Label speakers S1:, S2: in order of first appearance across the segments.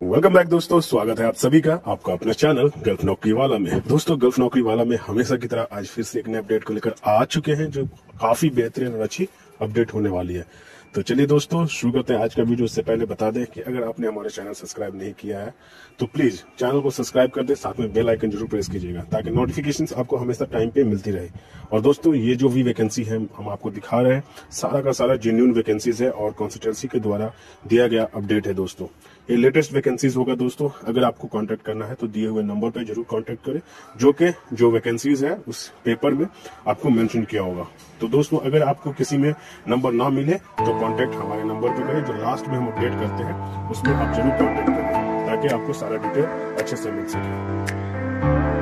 S1: Welcome back दोस्तों। स्वागत है आप सभी का आपका अपना चैनल गल्फ नौकरी वाला में। दोस्तों गल्फ नौकरी वाला में हमेशा की तरह आज फिर से एक नए अपडेट को लेकर आ चुके हैं, जो काफ़ी बेहतरीन और अच्छी अपडेट होने वाली है। तो चलिए दोस्तों, शुरू करते हैं आज का वीडियो उससे पहले बता दें कि अगर आपने हमारे चैनल सब्सक्राइब नहीं किया है तो प्लीज़ चैनल को सब्सक्राइब कर दे, साथ में बेल आइकन ज़रूर प्रेस कीजिएगा, ताकि नोटिफिकेशन आपको हमेशा टाइम पे मिलती रहे। और दोस्तों, ये जो भी वैकेंसी है, हम आपको दिखा रहे हैं, सारा का सारा जेन्यून वैकेंसीज है और कॉन्स्टिट्यूंसी के द्वारा दिया गया अपडेट है दोस्तों। ये लेटेस्ट वैकेंसीज होगा दोस्तों। अगर आपको कांटेक्ट करना है तो दिए हुए नंबर पे ज़रूर कांटेक्ट करें। जो कि, जो वैकेंसीज है उस पेपर में आपको मेंशन किया होगा। तो दोस्तों, अगर आपको किसी में नंबर ना मिले तो कांटेक्ट हमारे नंबर पे करें। जो लास्ट में हम अपडेट करते हैं, उसमें आप ज़रूर कॉन्टेक्ट करें, ताकि आपको सारा डिटेल अच्छे से मिल सके।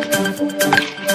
S1: Música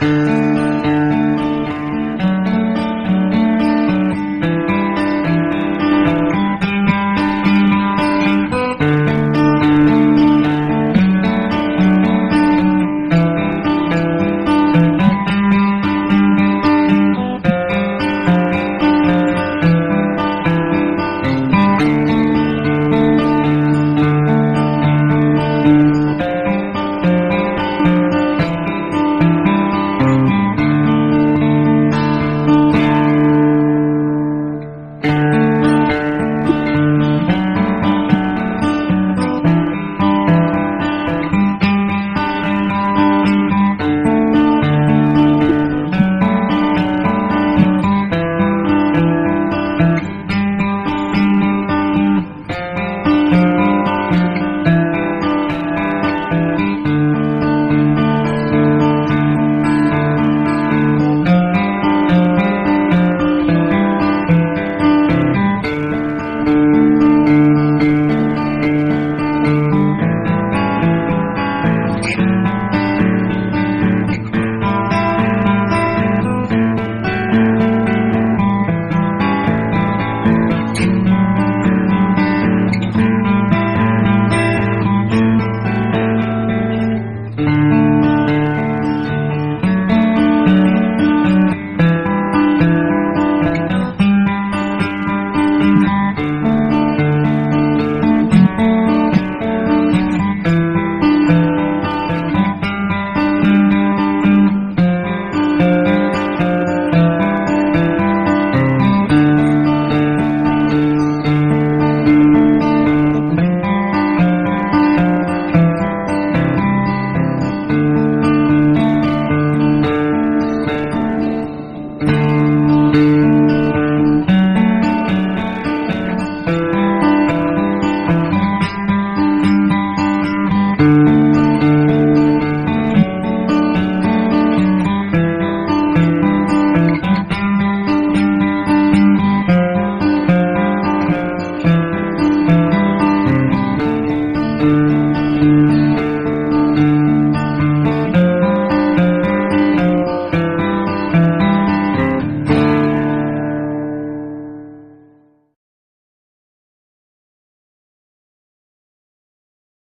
S1: Mm-hmm.